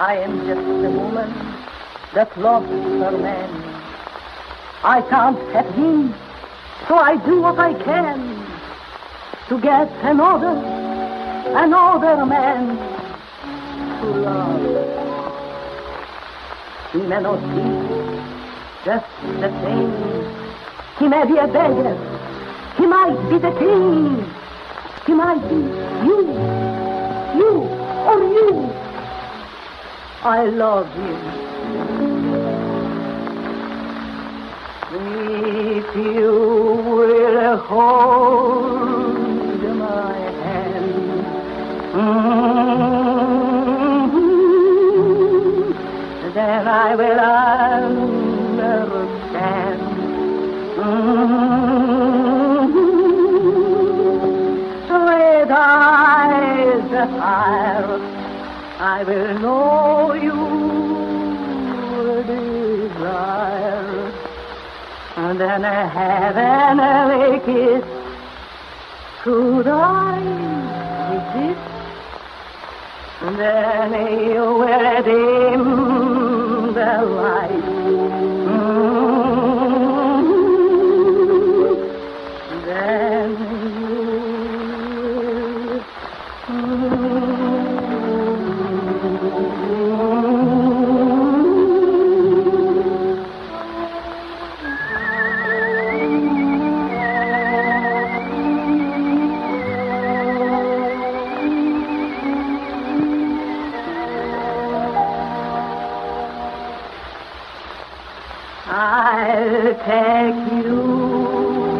I am just a woman that loves her man. I can't have him, so I do what I can to get another, another man to love. He may not be just the same. He may be a beggar. He might be the king. He might be you, you, or you. I love you. If you will hold my hand, mm, then I will understand. Mm, with eyes afire, I will know your desire. And then a heavenly kiss. Could I resist? And then you will I'll take you.